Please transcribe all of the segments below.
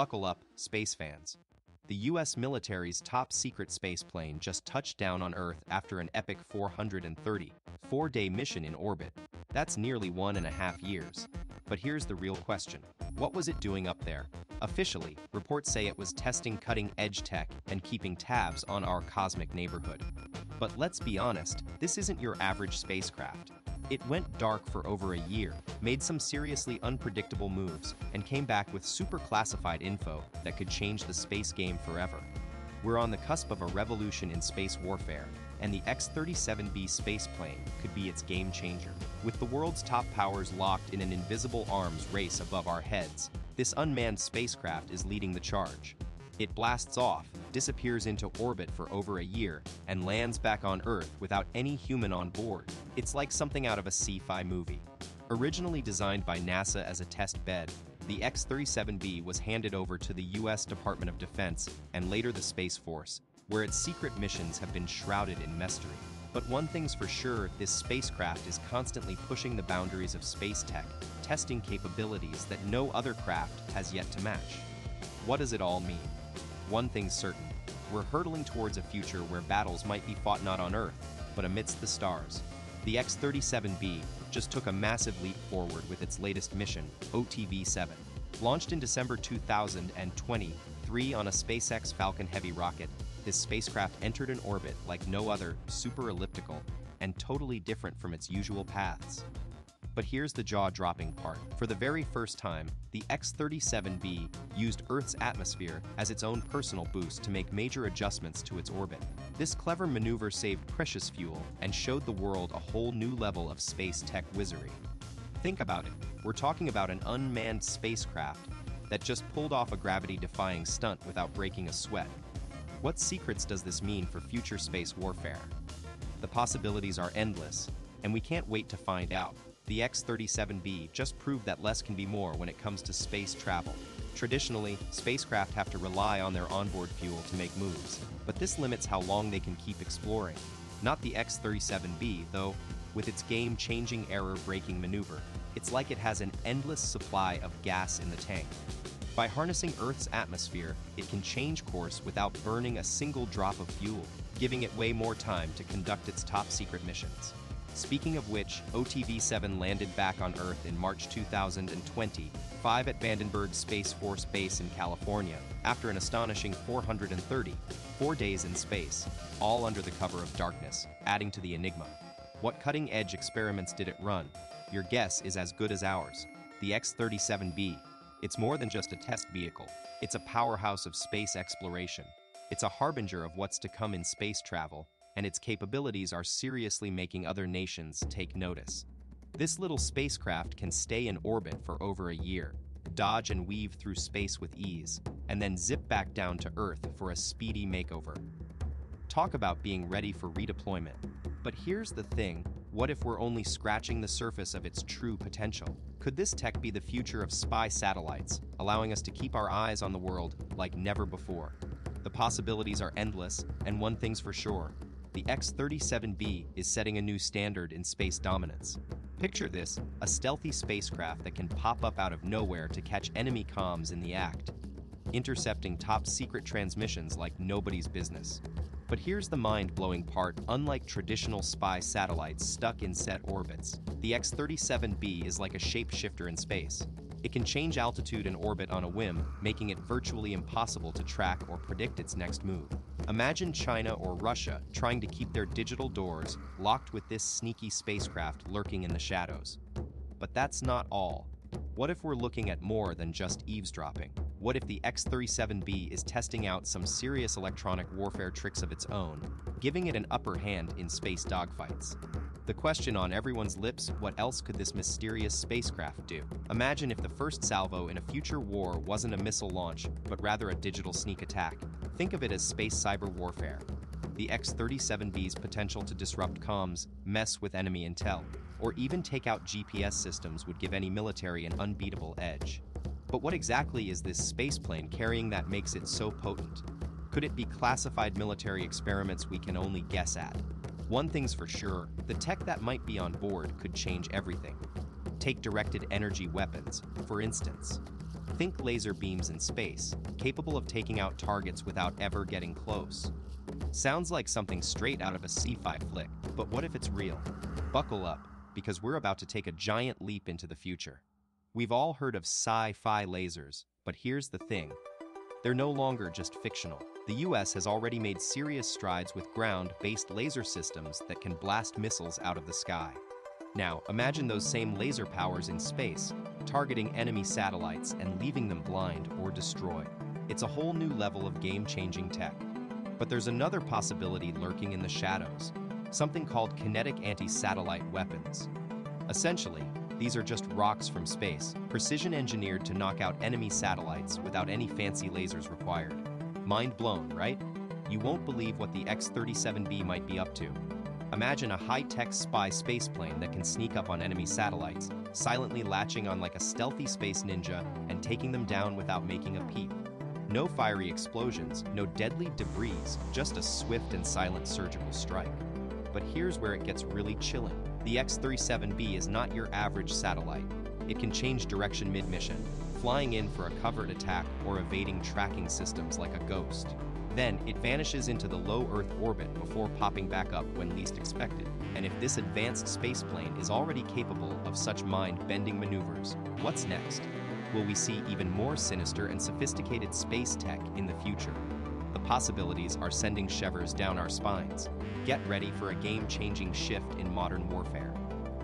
Buckle up, space fans. The US military's top secret space plane just touched down on Earth after an epic 430, four day mission in orbit. That's nearly one and a half years. But here's the real question What was it doing up there? Officially, reports say it was testing cutting edge tech and keeping tabs on our cosmic neighborhood. But let's be honest, this isn't your average spacecraft. It went dark for over a year, made some seriously unpredictable moves, and came back with super classified info that could change the space game forever. We're on the cusp of a revolution in space warfare, and the X 37B spaceplane could be its game changer. With the world's top powers locked in an invisible arms race above our heads, this unmanned spacecraft is leading the charge. It blasts off, disappears into orbit for over a year, and lands back on Earth without any human on board. It's like something out of a sci-fi movie. Originally designed by NASA as a test bed, the X-37B was handed over to the U.S. Department of Defense and later the Space Force, where its secret missions have been shrouded in mystery. But one thing's for sure, this spacecraft is constantly pushing the boundaries of space tech, testing capabilities that no other craft has yet to match. What does it all mean? One thing's certain, we're hurtling towards a future where battles might be fought not on Earth, but amidst the stars. The X-37B just took a massive leap forward with its latest mission, OTV-7. Launched in December 2023 on a SpaceX Falcon Heavy rocket, this spacecraft entered an orbit like no other, super elliptical, and totally different from its usual paths. But here's the jaw-dropping part. For the very first time, the X-37B used Earth's atmosphere as its own personal boost to make major adjustments to its orbit. This clever maneuver saved precious fuel and showed the world a whole new level of space tech wizardry. Think about it. We're talking about an unmanned spacecraft that just pulled off a gravity-defying stunt without breaking a sweat. What secrets does this mean for future space warfare? The possibilities are endless, and we can't wait to find out. The X-37B just proved that less can be more when it comes to space travel. Traditionally, spacecraft have to rely on their onboard fuel to make moves, but this limits how long they can keep exploring. Not the X-37B, though, with its game-changing aerobraking maneuver, it's like it has an endless supply of gas in the tank. By harnessing Earth's atmosphere, it can change course without burning a single drop of fuel, giving it way more time to conduct its top-secret missions. Speaking of which, OTV-7 landed back on Earth in March 2020, five at Vandenberg Space Force Base in California, after an astonishing 430, four days in space, all under the cover of darkness, adding to the enigma. What cutting-edge experiments did it run? Your guess is as good as ours. The X-37B. It's more than just a test vehicle. It's a powerhouse of space exploration. It's a harbinger of what's to come in space travel, and its capabilities are seriously making other nations take notice. This little spacecraft can stay in orbit for over a year, dodge and weave through space with ease, and then zip back down to Earth for a speedy makeover. Talk about being ready for redeployment. But here's the thing, what if we're only scratching the surface of its true potential? Could this tech be the future of spy satellites, allowing us to keep our eyes on the world like never before? The possibilities are endless, and one thing's for sure, the X-37B is setting a new standard in space dominance. Picture this, a stealthy spacecraft that can pop up out of nowhere to catch enemy comms in the act, intercepting top secret transmissions like nobody's business. But here's the mind-blowing part, unlike traditional spy satellites stuck in set orbits, the X-37B is like a shapeshifter in space. It can change altitude and orbit on a whim, making it virtually impossible to track or predict its next move. Imagine China or Russia trying to keep their digital doors locked with this sneaky spacecraft lurking in the shadows. But that's not all. What if we're looking at more than just eavesdropping? What if the X-37B is testing out some serious electronic warfare tricks of its own, giving it an upper hand in space dogfights? The question on everyone's lips, what else could this mysterious spacecraft do? Imagine if the first salvo in a future war wasn't a missile launch, but rather a digital sneak attack. Think of it as space cyber warfare. The X-37B's potential to disrupt comms, mess with enemy intel, or even take out GPS systems would give any military an unbeatable edge. But what exactly is this spaceplane carrying that makes it so potent? Could it be classified military experiments we can only guess at? One thing's for sure, the tech that might be on board could change everything. Take directed energy weapons, for instance. Think laser beams in space, capable of taking out targets without ever getting close. Sounds like something straight out of a sci-fi flick, but what if it's real? Buckle up, because we're about to take a giant leap into the future. We've all heard of sci-fi lasers, but here's the thing. They're no longer just fictional. The US has already made serious strides with ground-based laser systems that can blast missiles out of the sky. Now, imagine those same laser powers in space, targeting enemy satellites and leaving them blind or destroyed. It's a whole new level of game-changing tech. But there's another possibility lurking in the shadows, something called kinetic anti-satellite weapons. Essentially, these are just rocks from space, precision engineered to knock out enemy satellites without any fancy lasers required. Mind blown, right? You won't believe what the X-37B might be up to. Imagine a high-tech spy spaceplane that can sneak up on enemy satellites, silently latching on like a stealthy space ninja and taking them down without making a peep. No fiery explosions, no deadly debris, just a swift and silent surgical strike. But here's where it gets really chilling. The X-37B is not your average satellite. It can change direction mid-mission, flying in for a covert attack or evading tracking systems like a ghost. Then, it vanishes into the low Earth orbit before popping back up when least expected. And if this advanced spaceplane is already capable of such mind-bending maneuvers, what's next? Will we see even more sinister and sophisticated space tech in the future? The possibilities are sending shivers down our spines. Get ready for a game-changing shift in modern warfare.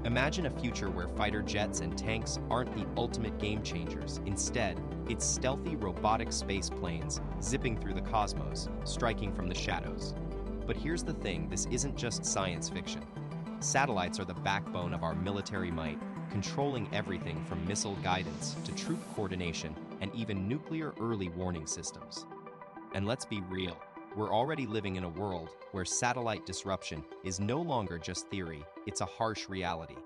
Imagine a future where fighter jets and tanks aren't the ultimate game changers. Instead, it's stealthy robotic space planes zipping through the cosmos, striking from the shadows. But here's the thing, this isn't just science fiction. Satellites are the backbone of our military might, controlling everything from missile guidance to troop coordination and even nuclear early warning systems. And let's be real, we're already living in a world where satellite disruption is no longer just theory, it's a harsh reality.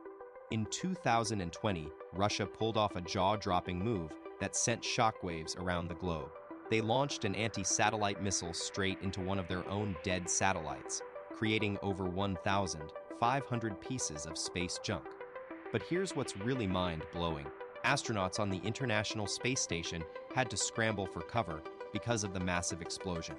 In 2020, Russia pulled off a jaw-dropping move that sent shockwaves around the globe. They launched an anti-satellite missile straight into one of their own dead satellites, creating over 1,500 pieces of space junk. But here's what's really mind-blowing. Astronauts on the International Space Station had to scramble for cover because of the massive explosion.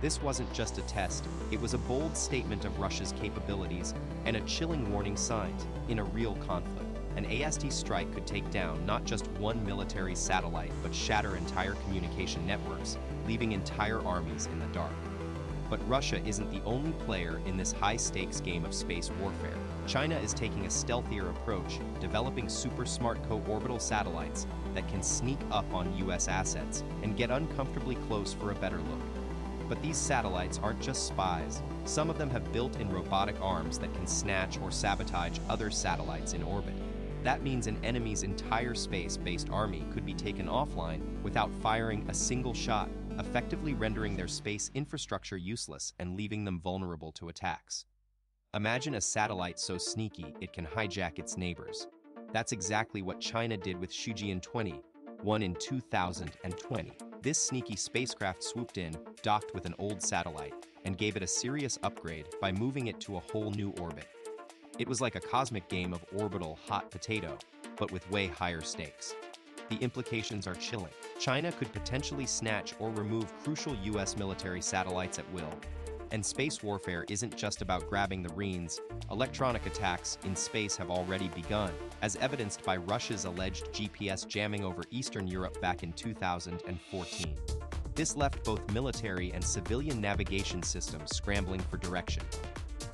This wasn't just a test, it was a bold statement of Russia's capabilities and a chilling warning sign in a real conflict. An ASAT strike could take down not just one military satellite, but shatter entire communication networks, leaving entire armies in the dark. But Russia isn't the only player in this high-stakes game of space warfare. China is taking a stealthier approach, developing super smart co-orbital satellites that can sneak up on US assets and get uncomfortably close for a better look. But these satellites aren't just spies. Some of them have built-in robotic arms that can snatch or sabotage other satellites in orbit. That means an enemy's entire space-based army could be taken offline without firing a single shot, effectively rendering their space infrastructure useless and leaving them vulnerable to attacks. Imagine a satellite so sneaky it can hijack its neighbors. That's exactly what China did with Shijian 20, one in 2020. This sneaky spacecraft swooped in, docked with an old satellite, and gave it a serious upgrade by moving it to a whole new orbit. It was like a cosmic game of orbital hot potato, but with way higher stakes. The implications are chilling. China could potentially snatch or remove crucial US military satellites at will, and space warfare isn't just about grabbing the reins. Electronic attacks in space have already begun, as evidenced by Russia's alleged GPS jamming over Eastern Europe back in 2014. This left both military and civilian navigation systems scrambling for direction.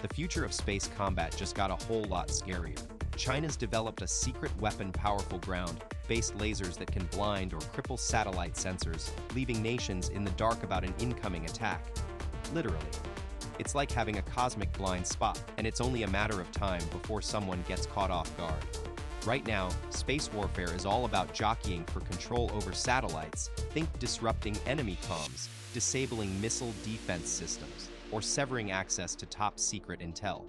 The future of space combat just got a whole lot scarier. China's developed a secret weapon powerful ground-based lasers that can blind or cripple satellite sensors, leaving nations in the dark about an incoming attack literally. It's like having a cosmic blind spot, and it's only a matter of time before someone gets caught off guard. Right now, space warfare is all about jockeying for control over satellites. Think disrupting enemy comms, disabling missile defense systems, or severing access to top secret intel.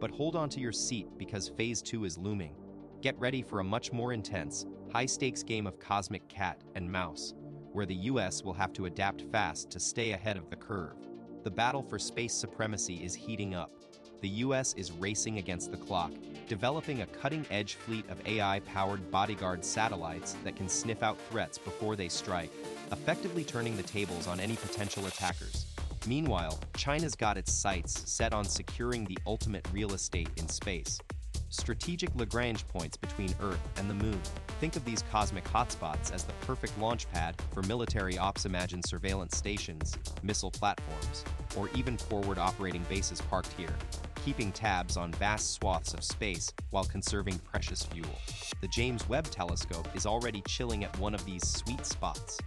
But hold on to your seat because Phase 2 is looming. Get ready for a much more intense, high-stakes game of cosmic cat and mouse, where the US will have to adapt fast to stay ahead of the curve. The battle for space supremacy is heating up. The US is racing against the clock, developing a cutting-edge fleet of AI-powered bodyguard satellites that can sniff out threats before they strike, effectively turning the tables on any potential attackers. Meanwhile, China's got its sights set on securing the ultimate real estate in space. Strategic Lagrange points between Earth and the Moon. Think of these cosmic hotspots as the perfect launch pad for military ops imagine surveillance stations, missile platforms, or even forward operating bases parked here, keeping tabs on vast swaths of space while conserving precious fuel. The James Webb Telescope is already chilling at one of these sweet spots,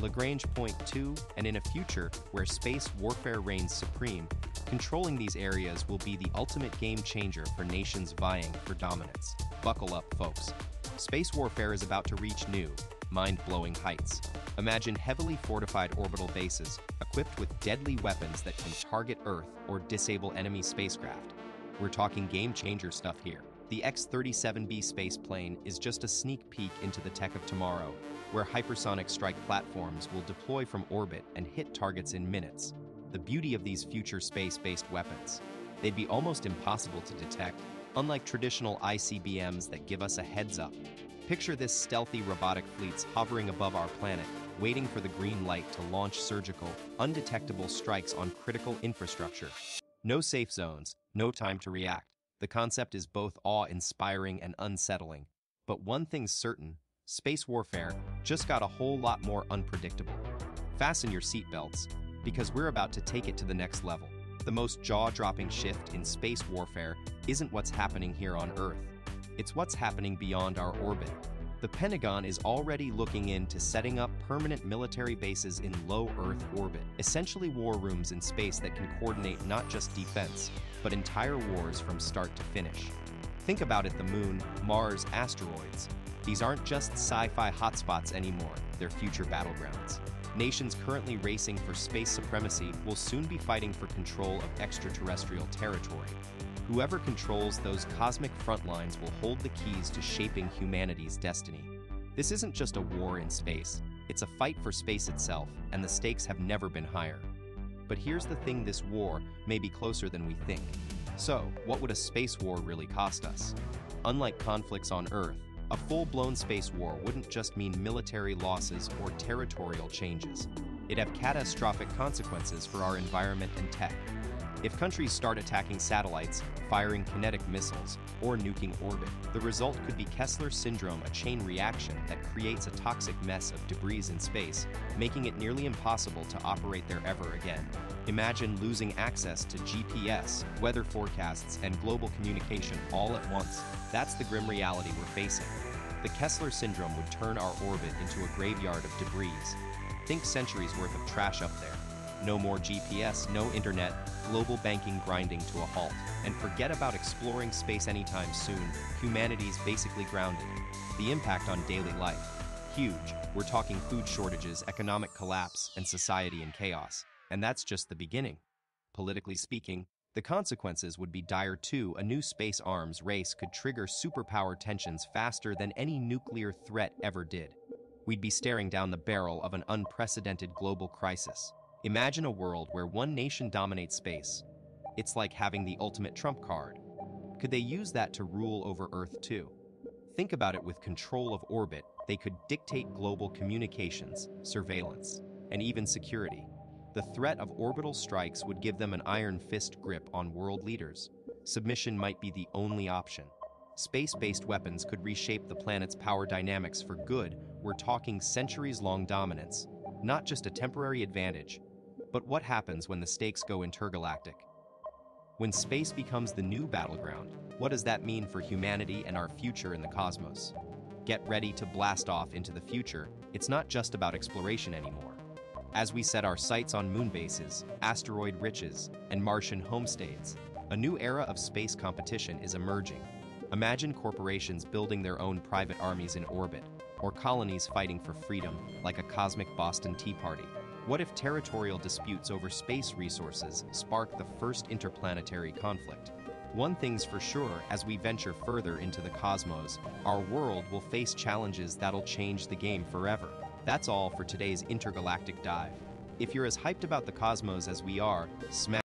Lagrange Point 2, and in a future where space warfare reigns supreme, controlling these areas will be the ultimate game changer for nations vying for dominance. Buckle up, folks. Space warfare is about to reach new, mind-blowing heights. Imagine heavily fortified orbital bases equipped with deadly weapons that can target Earth or disable enemy spacecraft. We're talking game-changer stuff here. The X-37B space plane is just a sneak peek into the tech of tomorrow, where hypersonic strike platforms will deploy from orbit and hit targets in minutes. The beauty of these future space-based weapons. They'd be almost impossible to detect, unlike traditional ICBMs that give us a heads up. Picture this stealthy robotic fleets hovering above our planet, waiting for the green light to launch surgical, undetectable strikes on critical infrastructure. No safe zones, no time to react. The concept is both awe-inspiring and unsettling. But one thing's certain, space warfare just got a whole lot more unpredictable. Fasten your seatbelts, because we're about to take it to the next level. The most jaw-dropping shift in space warfare isn't what's happening here on Earth. It's what's happening beyond our orbit. The Pentagon is already looking into setting up permanent military bases in low Earth orbit, essentially war rooms in space that can coordinate not just defense, but entire wars from start to finish. Think about it the moon, Mars, asteroids. These aren't just sci-fi hotspots anymore, they're future battlegrounds. Nations currently racing for space supremacy will soon be fighting for control of extraterrestrial territory. Whoever controls those cosmic front lines will hold the keys to shaping humanity's destiny. This isn't just a war in space, it's a fight for space itself, and the stakes have never been higher. But here's the thing this war may be closer than we think. So, what would a space war really cost us? Unlike conflicts on Earth, a full-blown space war wouldn't just mean military losses or territorial changes. It'd have catastrophic consequences for our environment and tech. If countries start attacking satellites, firing kinetic missiles, or nuking orbit, the result could be Kessler syndrome, a chain reaction that creates a toxic mess of debris in space, making it nearly impossible to operate there ever again. Imagine losing access to GPS, weather forecasts, and global communication all at once. That's the grim reality we're facing. The Kessler syndrome would turn our orbit into a graveyard of debris. Think centuries worth of trash up there. No more GPS, no internet, global banking grinding to a halt. And forget about exploring space anytime soon. Humanity's basically grounded. The impact on daily life. Huge. We're talking food shortages, economic collapse, and society in chaos. And that's just the beginning. Politically speaking, the consequences would be dire too. A new space arms race could trigger superpower tensions faster than any nuclear threat ever did. We'd be staring down the barrel of an unprecedented global crisis. Imagine a world where one nation dominates space. It's like having the ultimate trump card. Could they use that to rule over Earth too? Think about it with control of orbit, they could dictate global communications, surveillance, and even security. The threat of orbital strikes would give them an iron fist grip on world leaders. Submission might be the only option. Space-based weapons could reshape the planet's power dynamics for good. We're talking centuries-long dominance, not just a temporary advantage. But what happens when the stakes go intergalactic? When space becomes the new battleground, what does that mean for humanity and our future in the cosmos? Get ready to blast off into the future. It's not just about exploration anymore. As we set our sights on moon bases, asteroid riches, and Martian homestays, a new era of space competition is emerging. Imagine corporations building their own private armies in orbit, or colonies fighting for freedom, like a cosmic Boston Tea Party. What if territorial disputes over space resources spark the first interplanetary conflict? One thing's for sure, as we venture further into the cosmos, our world will face challenges that'll change the game forever. That's all for today's intergalactic dive. If you're as hyped about the cosmos as we are, smash